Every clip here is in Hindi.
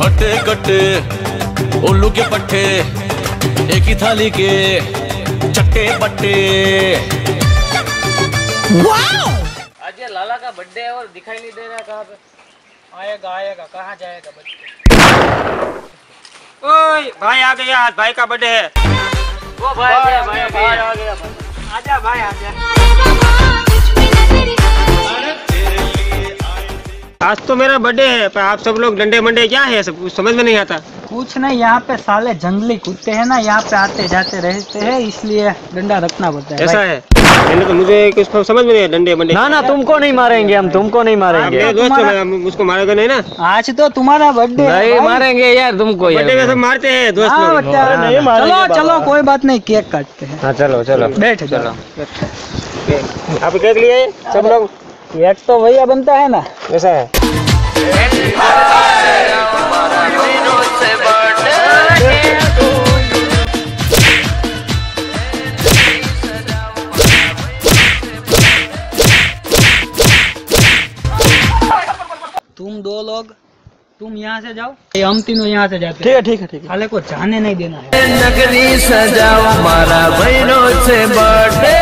हट्टे कट्टे उल्लू के पट्टे एक ही थाली के चट्टे पट्टे। आज ये लाला का बर्थडे है और दिखाई नहीं दे रहा कहाँ पे। आएगा आएगा कहाँ जाएगा बच्चे? ओए भाई आ गया आज भाई का बर्थडे है। वो भाई भाई भाई आ भाई गया, भाई भाई आ गया। आजा भाई आजा। आज तो मेरा बर्थडे है पर आप सब लोग डंडे मंडे क्या है सब कुछ समझ में नहीं आता। कुछ नहीं यहाँ पे साले जंगली कुत्ते हैं ना यहाँ पे आते जाते रहते हैं इसलिए डंडा रखना पड़ता है। ऐसा है? मैंने तो मुझे कुछ समझ में नहीं आया डंडे मंडे। ना ना तुमको नहीं मारेंगे हम तुमको नहीं मारेंगे। दोस्त उसको मारेगा नहीं ना? आज तो तुम्हारा बर्थडे नहीं मारेंगे यार तुमको बर्थडे में सब मारते हैं दोस्त हाँ, चलो चलो कोई बात नहीं केक काटते हैं। हाँ चलो चलो। बैठ चलो। चलो आप केक लिए सब लोग? केक तो भैया बनता है ना। ऐसा है? तुम दो लोग तुम यहाँ से जाओ। ये हम तीनों यहाँ से जाते ठीक है ठीक है ठीक साले को जाने नहीं देना है। नगरी सजाओ मारा बहनों से बर्थडे।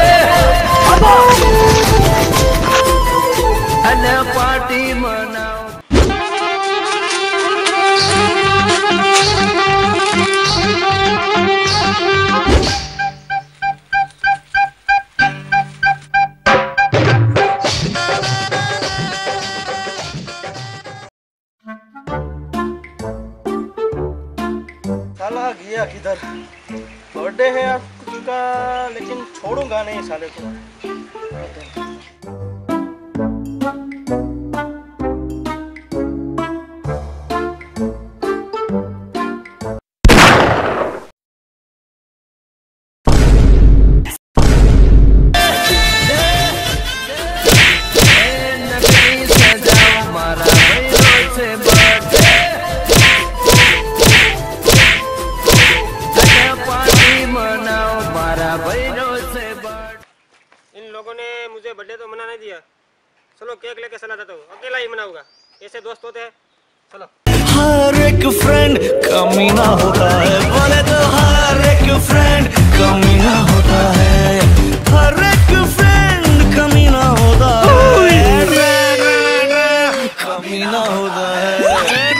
साला गया किधर? बर्थडे है यार कुछ का लेकिन छोड़ूँगा नहीं साले को। इन लोगों ने मुझे बर्थडे तो मना नहीं दिया। चलो केक लेके चला जाता हूँ। अकेला ही मनाऊँगा। ऐसे दोस्त होते हैं। चलो। हर एक फ्रेंड कमी ना होता है। बोले तो हर एक फ्रेंड कमी ना होता है। हर एक फ्रेंड कमी ना होता है। कमी ना होता है।